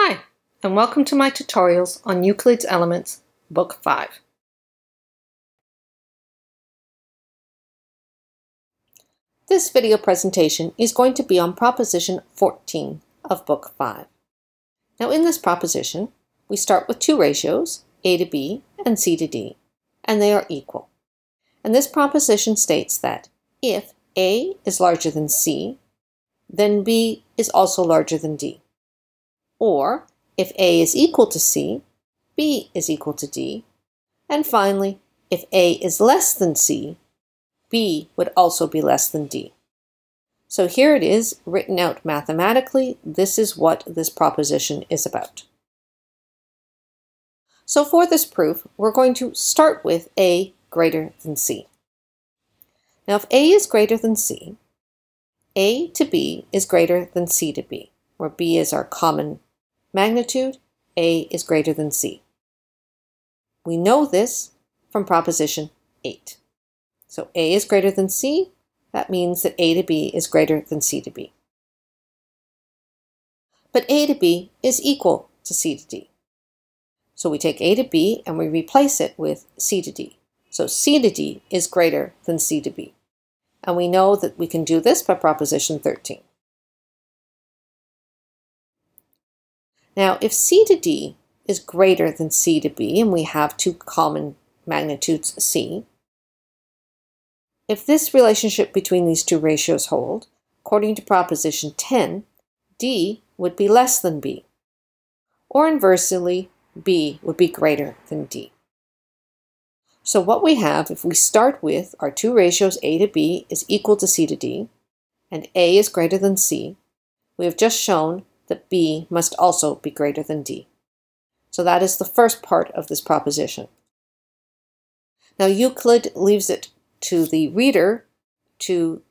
Hi, and welcome to my tutorials on Euclid's Elements, Book 5. This video presentation is going to be on Proposition 14 of Book 5. Now in this proposition, we start with two ratios, a to b and c to d, and they are equal. And this proposition states that if a is larger than c, then b is also larger than d. Or, if A is equal to C, B is equal to D. And finally, if A is less than C, B would also be less than D. So here it is, written out mathematically. This is what this proposition is about. So for this proof, we're going to start with A greater than C. Now if A is greater than C, A to B is greater than C to B, where B is our common magnitude, A is greater than C. We know this from proposition 8. So A is greater than C, that means that A to B is greater than C to B. But A to B is equal to C to D. So we take A to B and we replace it with C to D. So C to D is greater than C to B. And we know that we can do this by proposition 13. Now, if C to D is greater than C to B, and we have two common magnitudes C, if this relationship between these two ratios hold, according to proposition 10, D would be less than B. Or inversely, B would be greater than D. So what we have, if we start with our two ratios A to B is equal to C to D, and A is greater than C, we have just shown that B must also be greater than D. So that is the first part of this proposition. Now Euclid leaves it to the reader to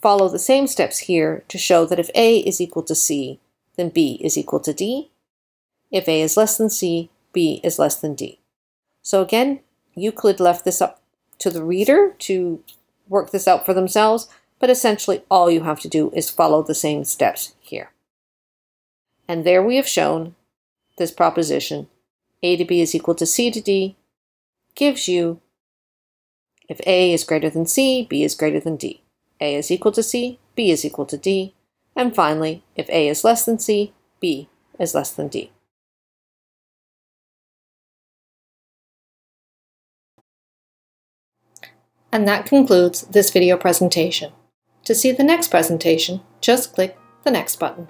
follow the same steps here to show that if A is equal to C, then B is equal to D. If A is less than C, B is less than D. So again, Euclid left this up to the reader to work this out for themselves, but essentially all you have to do is follow the same steps here. And there we have shown this proposition, a to b is equal to c to d, gives you if a is greater than c, b is greater than d. a is equal to c, b is equal to d. And finally, if a is less than c, b is less than d. And that concludes this video presentation. To see the next presentation, just click the next button.